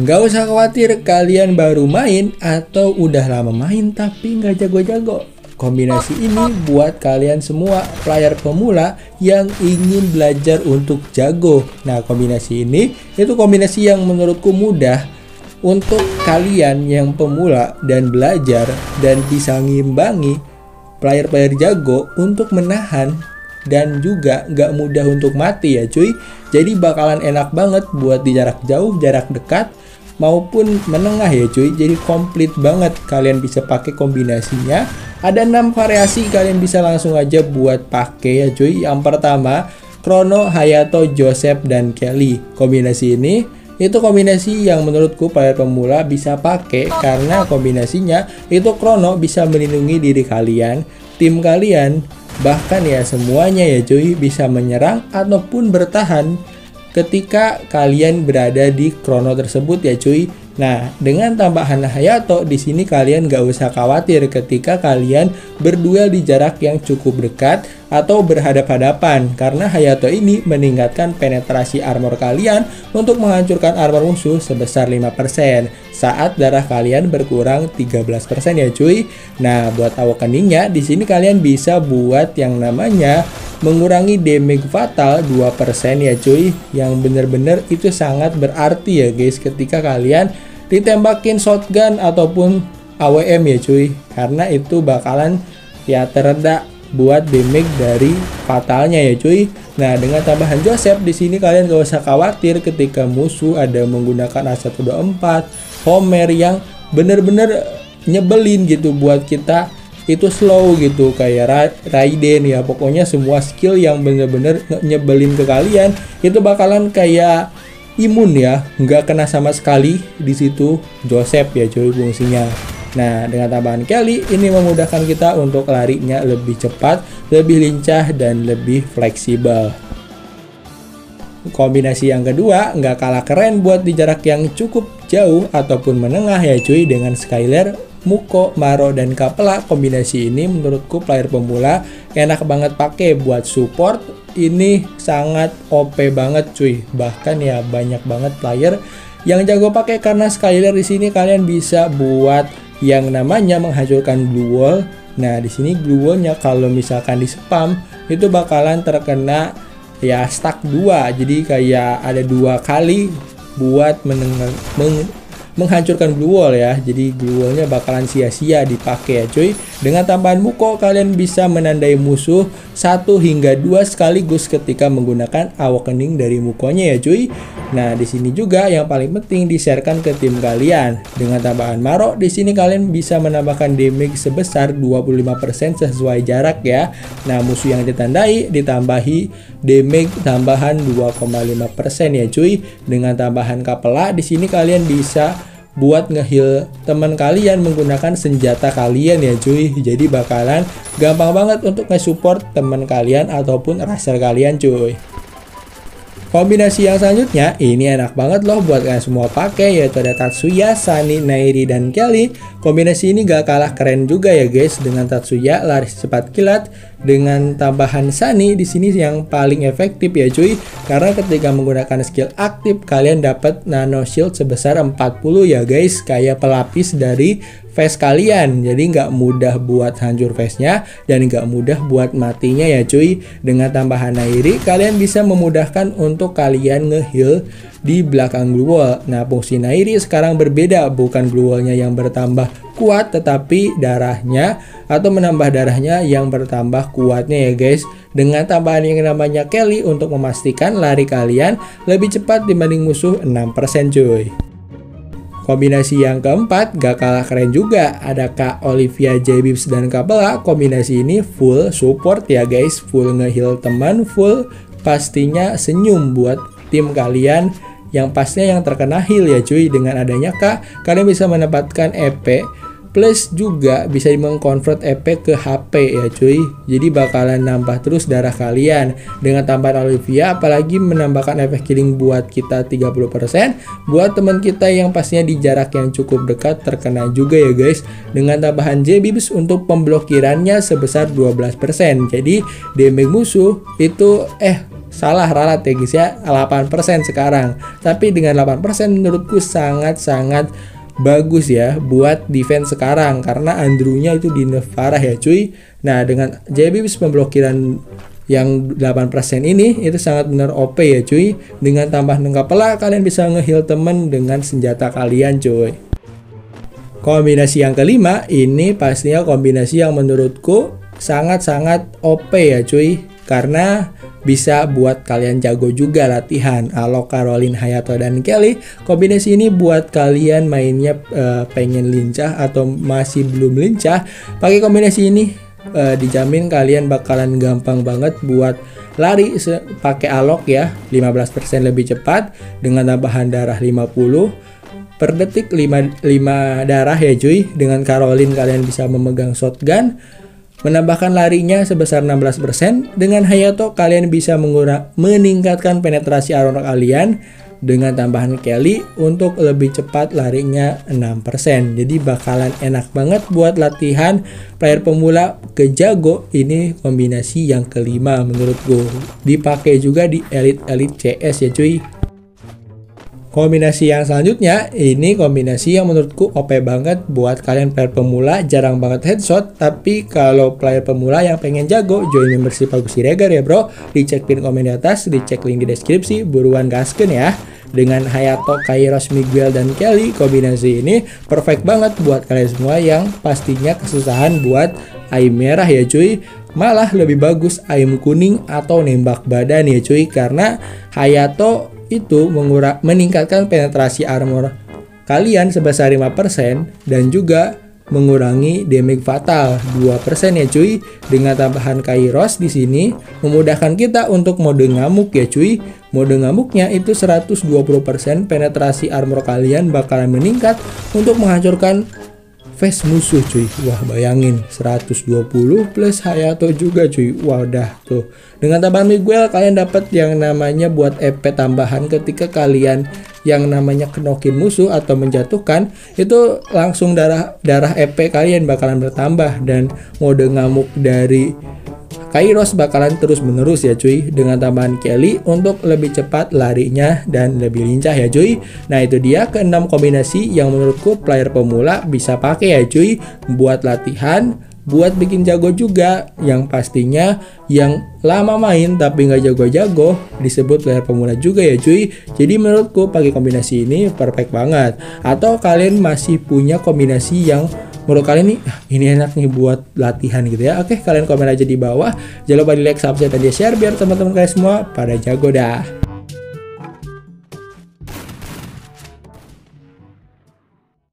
Nggak usah khawatir kalian baru main atau udah lama main tapi nggak jago-jago. Kombinasi ini buat kalian semua player pemula yang ingin belajar untuk jago. Nah, kombinasi ini itu kombinasi yang menurutku mudah untuk kalian yang pemula dan belajar dan bisa ngimbangi player-player jago untuk menahan dan juga nggak mudah untuk mati ya cuy. Jadi bakalan enak banget buat di jarak jauh, jarak dekat maupun menengah ya cuy. Jadi komplit banget kalian bisa pakai kombinasinya ada 6 variasi kalian bisa langsung aja buat pakai ya cuy. Yang pertama, Chrono, Hayato, Joseph, dan Kelly. Kombinasi ini itu kombinasi yang menurutku player pemula bisa pakai karena kombinasinya itu Chrono bisa melindungi diri kalian, tim kalian, bahkan ya semuanya ya cuy bisa menyerang ataupun bertahan ketika kalian berada di Chrono tersebut ya cuy. Nah, dengan tambahan Hayato, di sini kalian gak usah khawatir ketika kalian berduel di jarak yang cukup dekat atau berhadap-hadapan karena Hayato ini meningkatkan penetrasi armor kalian untuk menghancurkan armor musuh sebesar 5% saat darah kalian berkurang 13% ya cuy. Nah, buat awakeningnya di sini kalian bisa buat yang namanya mengurangi damage fatal 2% ya cuy. Yang bener-bener itu sangat berarti ya guys ketika kalian ditembakin shotgun ataupun AWM ya cuy. Karena itu bakalan ya terendah buat damage dari fatalnya ya cuy. Nah dengan tambahan Joseph di sini kalian gak usah khawatir ketika musuh ada menggunakan A124 Homer yang bener-bener nyebelin gitu buat kita. Itu slow gitu kayak Raiden ya. Pokoknya semua skill yang bener-bener nyebelin ke kalian itu bakalan kayak imun ya, nggak kena sama sekali di situ Joseph ya cuy fungsinya. Nah, dengan tambahan Kelly ini memudahkan kita untuk larinya lebih cepat, lebih lincah dan lebih fleksibel. Kombinasi yang kedua nggak kalah keren buat di jarak yang cukup jauh ataupun menengah ya cuy dengan Skyler Muko, Maro, dan Kapela kombinasi ini menurutku player pemula enak banget pakai buat support. Ini sangat OP banget cuy. Bahkan ya banyak banget player yang jago pakai karena Skyler di sini kalian bisa buat yang namanya menghancurkan blue wall. Nah di sini blue wallnya kalau misalkan di spam itu bakalan terkena ya stack dua. Jadi kayak ada dua kali buat meneng menghancurkan blue wall ya. Jadi blue wallnya bakalan sia-sia dipakai ya cuy. Dengan tambahan muko kalian bisa menandai musuh satu hingga dua sekaligus ketika menggunakan awakening dari mukonya ya cuy nah di sini juga yang paling penting di-sharekan ke tim kalian. Dengan tambahan maro di sini kalian bisa menambahkan damage sebesar 25% sesuai jarak ya. Nah musuh yang ditandai ditambahi damage tambahan 2,5% ya cuy. Dengan tambahan kapela di sini kalian bisa buat ngeheal teman kalian menggunakan senjata kalian ya cuy. Jadi bakalan gampang banget untuk nge-support teman kalian ataupun raser kalian cuy Kombinasi yang selanjutnya ini enak banget loh buat kalian semua pakai yaitu ada Tatsuya, Sunny, Nairi, dan Kelly. Kombinasi ini gak kalah keren juga ya guys dengan Tatsuya lari cepat kilat dengan tambahan Sunny di sini yang paling efektif ya cuy. Karena ketika menggunakan skill aktif kalian dapat nano shield sebesar 40 ya guys. Kayak pelapis dari face kalian. Jadi nggak mudah buat hancur face-nya dan nggak mudah buat matinya ya cuy. Dengan tambahan Nairi kalian bisa memudahkan untuk kalian ngeheal di belakang glue wall nah fungsi Nairi sekarang berbeda. Bukan glue yang bertambah kuat tetapi darahnya atau menambah darahnya yang bertambah kuatnya ya guys. Dengan tambahan yang namanya Kelly untuk memastikan lari kalian lebih cepat dibanding musuh 6% cuy. Kombinasi yang keempat gak kalah keren juga, ada Kak Olivia J. Dan Kak Bella. Kombinasi ini full support ya guys, full ngeheal teman, full pastinya senyum buat tim kalian yang pastinya yang terkena heal ya cuy. Dengan adanya Kak, kalian bisa mendapatkan EP plus juga bisa mengkonvert EP ke HP ya cuy. Jadi bakalan nambah terus darah kalian. Dengan tambahan Olivia apalagi menambahkan efek killing buat kita 30% buat teman kita yang pastinya di jarak yang cukup dekat terkena juga ya guys. Dengan tambahan J-Bibs untuk pemblokirannya sebesar 12% jadi damage musuh itu eh salah ralat ya guys ya. 8% sekarang. Tapi dengan 8% menurutku sangat-sangat bagus ya buat defense sekarang. Karena Andrewnya itu di parah ya cuy. Nah dengan JBBs pemblokiran yang 8% ini itu sangat benar OP ya cuy. Dengan tambah nengkap pela kalian bisa ngeheal temen dengan senjata kalian cuy. Kombinasi yang kelima ini pastinya kombinasi yang menurutku sangat-sangat OP ya cuy. Karena bisa buat kalian jago juga latihan. Halo Caroline Hayato dan Kelly, kombinasi ini buat kalian mainnya uh, pengen lincah atau masih belum lincah, pakai kombinasi ini uh, dijamin kalian bakalan gampang banget buat lari pakai alok ya 15% lebih cepat dengan tambahan darah 50 per detik 5, 5 darah ya cuy dengan Caroline kalian bisa memegang shotgun menambahkan larinya sebesar 16% dengan Hayato kalian bisa meningkatkan penetrasi armor kalian dengan tambahan Kelly untuk lebih cepat larinya 6%. Jadi bakalan enak banget buat latihan player pemula ke jago. Ini kombinasi yang kelima menurut gue. Dipakai juga di elite-elite CS ya cuy. Kombinasi yang selanjutnya, ini kombinasi yang menurutku OP banget buat kalian player pemula, jarang banget headshot, tapi kalau player pemula yang pengen jago, join membership Agus Siregar ya bro, dicek pin komen di atas, dicek link di deskripsi, buruan gasken ya. Dengan Hayato, Kairos, Miguel, dan Kelly, kombinasi ini perfect banget buat kalian semua yang pastinya kesusahan buat aim merah ya cuy. Malah lebih bagus aim kuning atau nembak badan ya cuy. Karena Hayato itu meningkatkan penetrasi armor kalian sebesar 5% dan juga mengurangi damage fatal 2% ya cuy. Dengan tambahan Kairos di sini memudahkan kita untuk mode ngamuk ya cuy. Mode ngamuknya itu 120% penetrasi armor kalian bakalan meningkat untuk menghancurkan face musuh cuy. Wah bayangin 120 plus Hayato juga cuy. Wah udah tuh. Dengan tambahan Miguel kalian dapat yang namanya buat EP tambahan ketika kalian yang namanya kenokin musuh atau menjatuhkan itu langsung darah darah EP kalian bakalan bertambah dan mode ngamuk dari Kairos bakalan terus menerus ya cuy. Dengan tambahan Kelly untuk lebih cepat larinya dan lebih lincah ya cuy. Nah itu dia keenam kombinasi yang menurutku player pemula bisa pakai ya cuy. Buat latihan buat bikin jago juga. Yang pastinya yang lama main tapi nggak jago-jago disebut player pemula juga ya cuy. Jadi menurutku pakai kombinasi ini perfect banget. Atau kalian masih punya kombinasi yang menurut kalian nih ah, ini enak nih buat latihan gitu ya. Oke kalian komen aja di bawah. Jangan lupa di like subscribe dan di share biar teman-teman kalian semua pada jago dah